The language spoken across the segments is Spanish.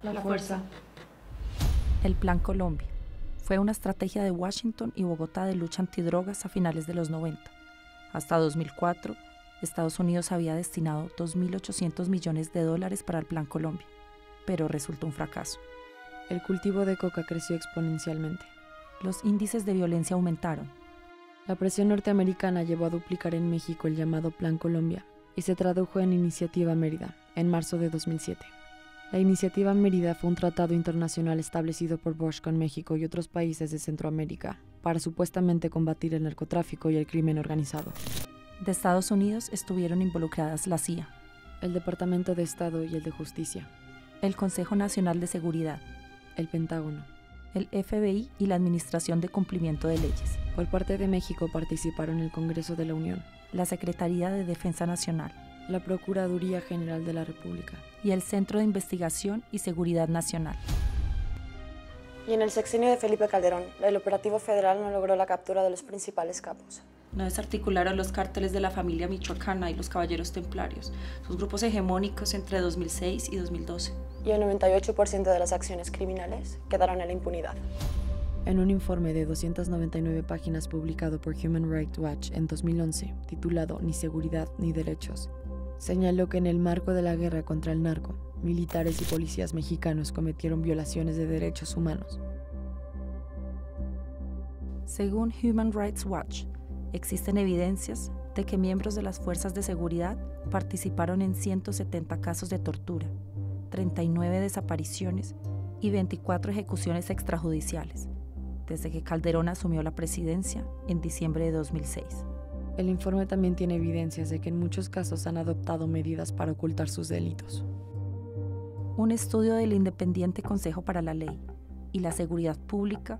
La fuerza. El Plan Colombia. Fue una estrategia de Washington y Bogotá de lucha antidrogas a finales de los 90. Hasta 2004, Estados Unidos había destinado 2.800 millones de dólares para el Plan Colombia, pero resultó un fracaso. El cultivo de coca creció exponencialmente. Los índices de violencia aumentaron. La presión norteamericana llevó a duplicar en México el llamado Plan Colombia y se tradujo en Iniciativa Mérida en marzo de 2007. La Iniciativa Mérida fue un tratado internacional establecido por Bush con México y otros países de Centroamérica para supuestamente combatir el narcotráfico y el crimen organizado. De Estados Unidos estuvieron involucradas la CIA, el Departamento de Estado y el de Justicia, el Consejo Nacional de Seguridad, el Pentágono, el FBI y la Administración de Cumplimiento de Leyes. Por parte de México participaron el Congreso de la Unión, la Secretaría de Defensa Nacional, la Procuraduría General de la República y el Centro de Investigación y Seguridad Nacional. Y en el sexenio de Felipe Calderón, el operativo federal no logró la captura de los principales capos. No desarticularon los cárteles de la familia michoacana y los caballeros templarios, sus grupos hegemónicos entre 2006 y 2012. Y el 98% de las acciones criminales quedaron en la impunidad. En un informe de 299 páginas publicado por Human Rights Watch en 2011, titulado Ni seguridad ni derechos, señaló que en el marco de la guerra contra el narco, militares y policías mexicanos cometieron violaciones de derechos humanos. Según Human Rights Watch, existen evidencias de que miembros de las fuerzas de seguridad participaron en 170 casos de tortura, 39 desapariciones y 24 ejecuciones extrajudiciales, desde que Calderón asumió la presidencia en diciembre de 2006. El informe también tiene evidencias de que en muchos casos han adoptado medidas para ocultar sus delitos. Un estudio del Independiente Consejo para la Ley y la Seguridad Pública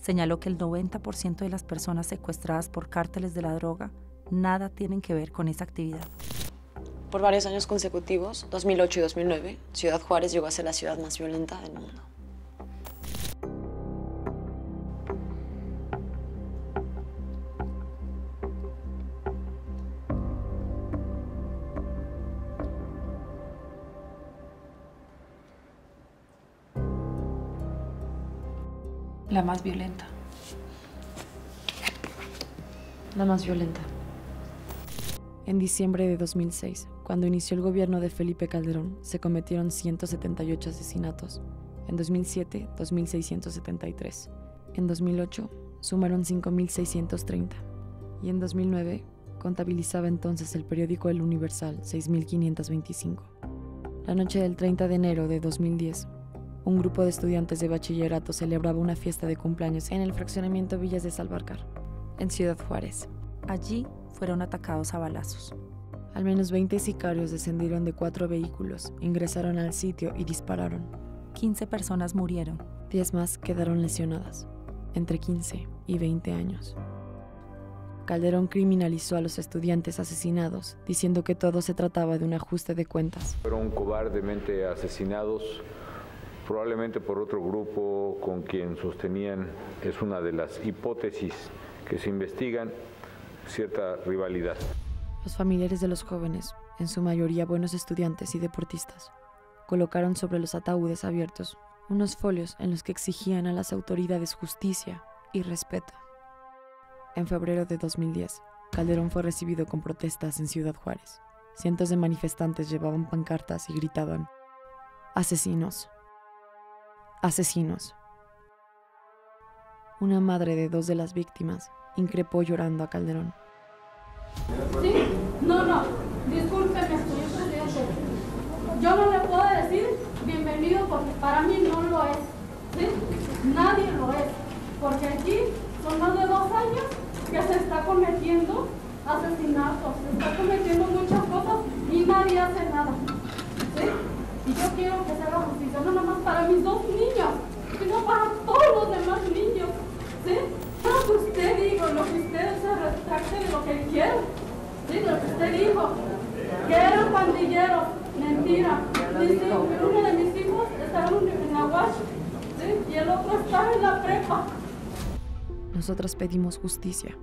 señaló que el 90% de las personas secuestradas por cárteles de la droga nada tienen que ver con esa actividad. Por varios años consecutivos, 2008 y 2009, Ciudad Juárez llegó a ser la ciudad más violenta del mundo. La más violenta. La más violenta. En diciembre de 2006, cuando inició el gobierno de Felipe Calderón, se cometieron 178 asesinatos. En 2007, 2.673. En 2008, sumaron 5.630. Y en 2009, contabilizaba entonces el periódico El Universal 6.525. La noche del 30 de enero de 2010, un grupo de estudiantes de bachillerato celebraba una fiesta de cumpleaños en el fraccionamiento Villas de Salvarcar, en Ciudad Juárez. Allí fueron atacados a balazos. Al menos 20 sicarios descendieron de cuatro vehículos, ingresaron al sitio y dispararon. 15 personas murieron. 10 más quedaron lesionadas, entre 15 y 20 años. Calderón criminalizó a los estudiantes asesinados, diciendo que todo se trataba de un ajuste de cuentas. Fueron cobardemente asesinados probablemente por otro grupo con quien sostenían, es una de las hipótesis que se investigan, cierta rivalidad. Los familiares de los jóvenes, en su mayoría buenos estudiantes y deportistas, colocaron sobre los ataúdes abiertos unos folios en los que exigían a las autoridades justicia y respeto. En febrero de 2010, Calderón fue recibido con protestas en Ciudad Juárez. Cientos de manifestantes llevaban pancartas y gritaban, asesinos, asesinos. Una madre de dos de las víctimas increpó llorando a Calderón. Sí, no, no, discúlpeme, señor presidente. Yo no le puedo decir bienvenido porque para mí no lo es. ¿sí? Nadie lo es. Porque aquí son más de dos años que se está cometiendo asesinatos, se está cometiendo muchas cosas y nadie hace nada. ¿sí? Y yo quiero que se haga justicia, no nomás para mis dos niños, sino para todos los demás niños. ¿sí? Lo que usted dijo, lo que usted se retracte de lo que quiero. ¿Sí? Lo que usted dijo, que eran pandilleros, mentira. Dice, uno de mis hijos estaba en la UASH, ¿sí? y el otro estaba en la prepa. Nosotras pedimos justicia.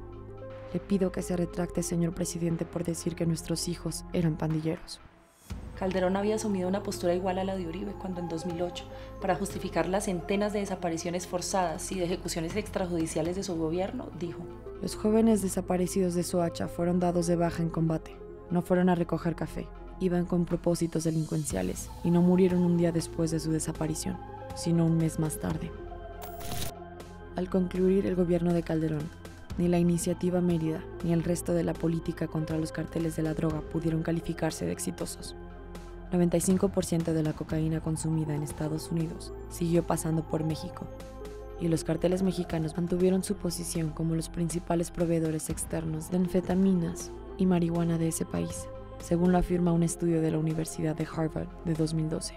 Le pido que se retracte, señor presidente, por decir que nuestros hijos eran pandilleros. Calderón había asumido una postura igual a la de Uribe cuando en 2008, para justificar las centenas de desapariciones forzadas y de ejecuciones extrajudiciales de su gobierno, dijo, Los jóvenes desaparecidos de Soacha fueron dados de baja en combate. No fueron a recoger café, iban con propósitos delincuenciales y no murieron un día después de su desaparición, sino un mes más tarde. Al concluir el gobierno de Calderón, ni la iniciativa Mérida ni el resto de la política contra los carteles de la droga pudieron calificarse de exitosos. 95% de la cocaína consumida en Estados Unidos siguió pasando por México, y los carteles mexicanos mantuvieron su posición como los principales proveedores externos de anfetaminas y marihuana de ese país, según lo afirma un estudio de la Universidad de Harvard de 2012,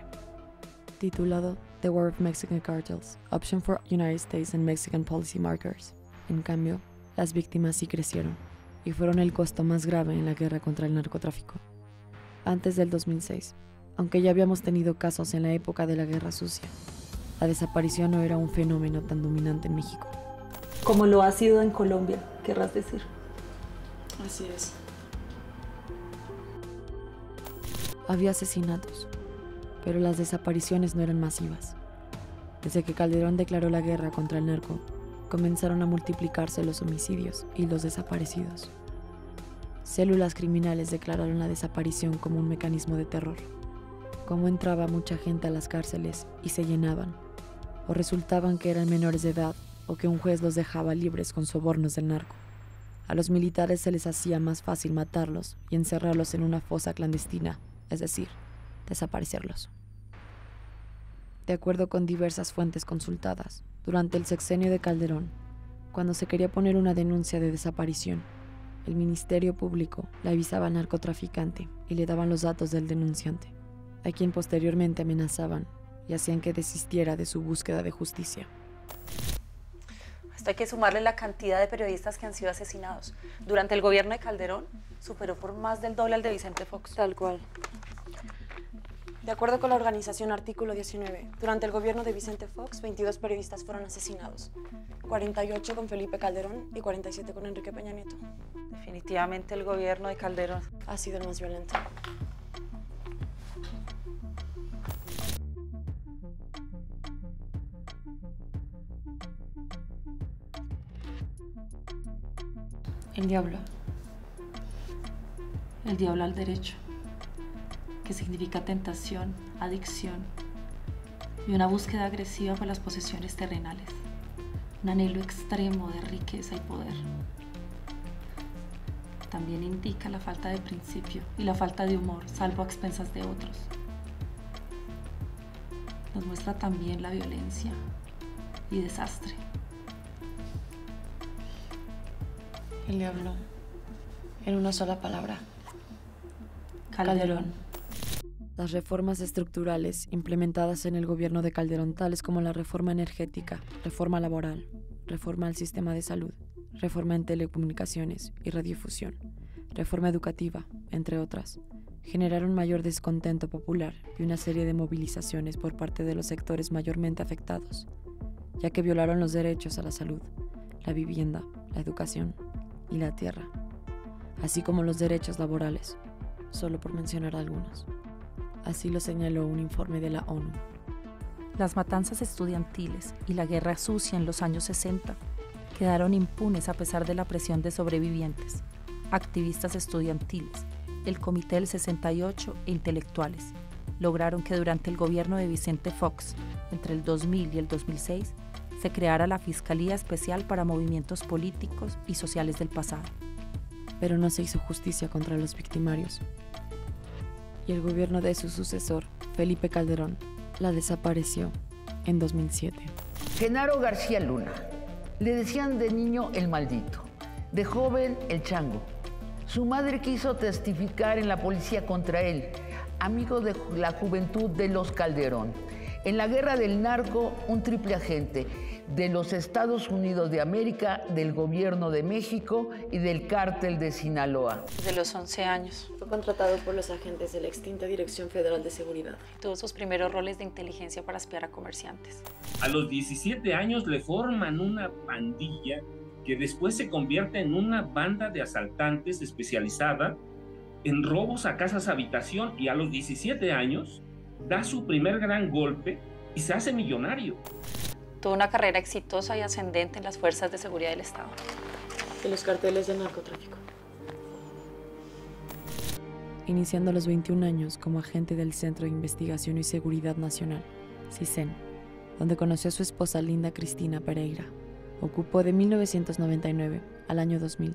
titulado The War of Mexican Cartels, Option for United States and Mexican Policy Markers. En cambio, las víctimas sí crecieron y fueron el costo más grave en la guerra contra el narcotráfico antes del 2006, aunque ya habíamos tenido casos en la época de la Guerra Sucia. La desaparición no era un fenómeno tan dominante en México. Como lo ha sido en Colombia, querrás decir. Así es. Había asesinatos, pero las desapariciones no eran masivas. Desde que Calderón declaró la guerra contra el narco, comenzaron a multiplicarse los homicidios y los desaparecidos. Células criminales declararon la desaparición como un mecanismo de terror. Cómo entraba mucha gente a las cárceles y se llenaban, o resultaban que eran menores de edad o que un juez los dejaba libres con sobornos del narco. A los militares se les hacía más fácil matarlos y encerrarlos en una fosa clandestina, es decir, desaparecerlos. De acuerdo con diversas fuentes consultadas, durante el sexenio de Calderón, cuando se quería poner una denuncia de desaparición, el Ministerio Público le avisaba al narcotraficante y le daban los datos del denunciante, a quien posteriormente amenazaban y hacían que desistiera de su búsqueda de justicia. Esto hay que sumarle la cantidad de periodistas que han sido asesinados. Durante el gobierno de Calderón superó por más del doble al de Vicente Fox. Tal cual. De acuerdo con la organización Artículo 19, durante el gobierno de Vicente Fox, 22 periodistas fueron asesinados, 48 con Felipe Calderón y 47 con Enrique Peña Nieto. Definitivamente el gobierno de Calderón Ha sido el más violento. El diablo. El diablo al derecho, que significa tentación, adicción y una búsqueda agresiva por las posesiones terrenales, un anhelo extremo de riqueza y poder. También indica la falta de principio y la falta de humor, salvo a expensas de otros. Nos muestra también la violencia y desastre. El diablo. En una sola palabra. Calderón. Las reformas estructurales implementadas en el gobierno de Calderón, tales como la reforma energética, reforma laboral, reforma al sistema de salud, reforma en telecomunicaciones y radiodifusión, reforma educativa, entre otras, generaron mayor descontento popular y una serie de movilizaciones por parte de los sectores mayormente afectados, ya que violaron los derechos a la salud, la vivienda, la educación y la tierra, así como los derechos laborales, solo por mencionar algunos. Así lo señaló un informe de la ONU. Las matanzas estudiantiles y la guerra sucia en los años 60 quedaron impunes a pesar de la presión de sobrevivientes, activistas estudiantiles, el Comité del 68 e intelectuales. Lograron que durante el gobierno de Vicente Fox, entre el 2000 y el 2006, se creara la Fiscalía Especial para Movimientos Políticos y Sociales del Pasado. Pero no se hizo justicia contra los victimarios. Y el gobierno de su sucesor, Felipe Calderón, la desapareció en 2007. Genaro García Luna. Le decían de niño el maldito, de joven el chango. Su madre quiso testificar en la policía contra él, amigo de la juventud de los Calderón. En la guerra del narco, un triple agente de los Estados Unidos de América, del gobierno de México y del cártel de Sinaloa. De los 11 años. Fue contratado por los agentes de la extinta Dirección Federal de Seguridad. Tuvo sus primeros roles de inteligencia para espiar a comerciantes. A los 17 años le forman una pandilla que después se convierte en una banda de asaltantes especializada en robos a casas habitación y a los 17 años da su primer gran golpe y se hace millonario. Tuvo una carrera exitosa y ascendente en las fuerzas de seguridad del Estado. Y los carteles de narcotráfico. Iniciando a los 21 años como agente del Centro de Investigación y Seguridad Nacional, CISEN, donde conoció a su esposa Linda Cristina Pereira. Ocupó de 1999 al año 2000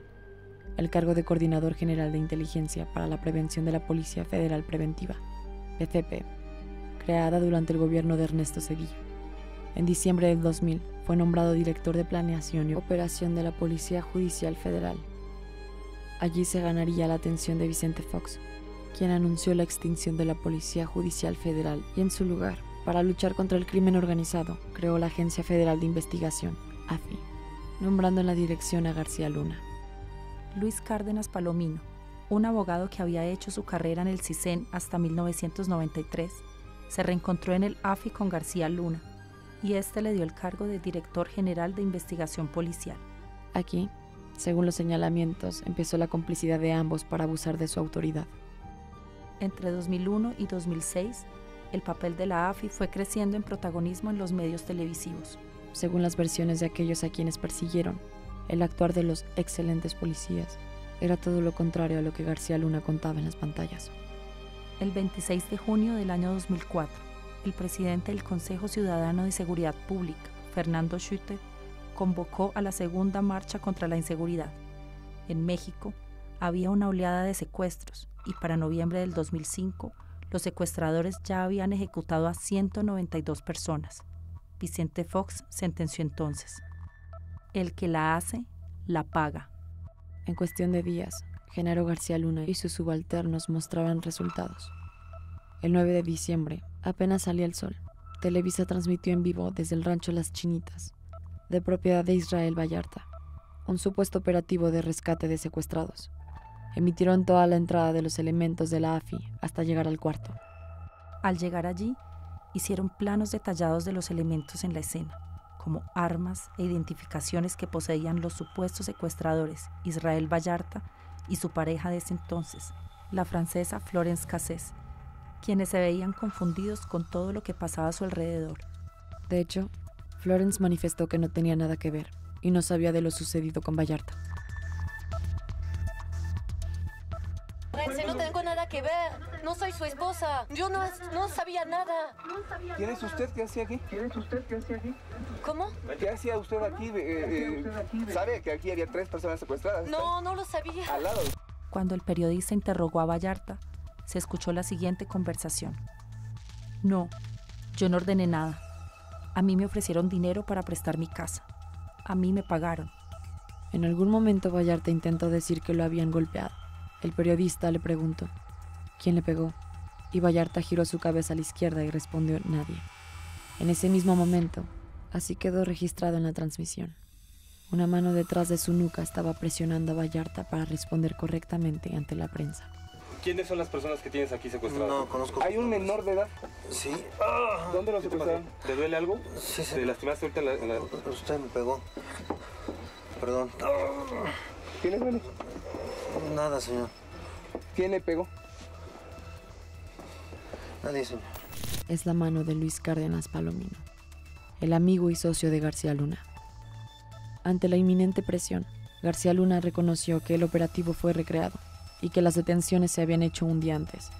el cargo de Coordinador General de Inteligencia para la Prevención de la Policía Federal Preventiva, PCP, creada durante el gobierno de Ernesto Cedillo. En diciembre del 2000 fue nombrado director de Planeación y Operación de la Policía Judicial Federal. Allí se ganaría la atención de Vicente Fox, quien anunció la extinción de la Policía Judicial Federal y en su lugar, para luchar contra el crimen organizado, creó la Agencia Federal de Investigación, AFI, nombrando en la dirección a García Luna. Luis Cárdenas Palomino, un abogado que había hecho su carrera en el CISEN hasta 1993, se reencontró en el AFI con García Luna y este le dio el cargo de director general de investigación policial. Aquí, según los señalamientos, empezó la complicidad de ambos para abusar de su autoridad. Entre 2001 y 2006, el papel de la AFI fue creciendo en protagonismo en los medios televisivos. Según las versiones de aquellos a quienes persiguieron, el actuar de los excelentes policías era todo lo contrario a lo que García Luna contaba en las pantallas. El 26 de junio del año 2004, el presidente del Consejo Ciudadano de Seguridad Pública, Fernando Schutte, convocó a la segunda marcha contra la inseguridad. En México había una oleada de secuestros y para noviembre del 2005 los secuestradores ya habían ejecutado a 192 personas. Vicente Fox sentenció entonces, el que la hace, la paga. En cuestión de días, Genaro García Luna y sus subalternos mostraban resultados. El 9 de diciembre, apenas salía el sol, Televisa transmitió en vivo desde el rancho Las Chinitas, de propiedad de Israel Vallarta, un supuesto operativo de rescate de secuestrados. Emitieron toda la entrada de los elementos de la AFI hasta llegar al cuarto. Al llegar allí, hicieron planos detallados de los elementos en la escena como armas e identificaciones que poseían los supuestos secuestradores Israel Vallarta y su pareja de ese entonces, la francesa Florence Cassés, quienes se veían confundidos con todo lo que pasaba a su alrededor. De hecho, Florence manifestó que no tenía nada que ver y no sabía de lo sucedido con Vallarta. Yo no, no sabía nada. ¿Quién es usted? ¿Qué hacía aquí? ¿Quién es usted? ¿Qué hacía aquí? ¿Cómo? ¿Qué hacía usted aquí? Eh, eh, ¿Sabe que aquí había tres personas secuestradas? No, no lo sabía. Al lado. Cuando el periodista interrogó a Vallarta, se escuchó la siguiente conversación. No, yo no ordené nada. A mí me ofrecieron dinero para prestar mi casa. A mí me pagaron. En algún momento Vallarta intentó decir que lo habían golpeado el periodista le preguntó, ¿quién le pegó? Y Vallarta giró su cabeza a la izquierda y respondió, nadie. En ese mismo momento, así quedó registrado en la transmisión. Una mano detrás de su nuca estaba presionando a Vallarta para responder correctamente ante la prensa. ¿Quiénes son las personas que tienes aquí secuestradas? No, conozco. ¿Hay un menor de edad? Sí. ¿Dónde lo secuestraron? ¿Te duele algo? Sí, sí. ¿Te lastimaste ahorita en la, Usted me pegó. Perdón. ¿Quién le duele? Nada, señor. ¿Quién le pegó? Nadie. Es la mano de Luis Cárdenas Palomino, el amigo y socio de García Luna. Ante la inminente presión, García Luna reconoció que el operativo fue recreado y que las detenciones se habían hecho un día antes,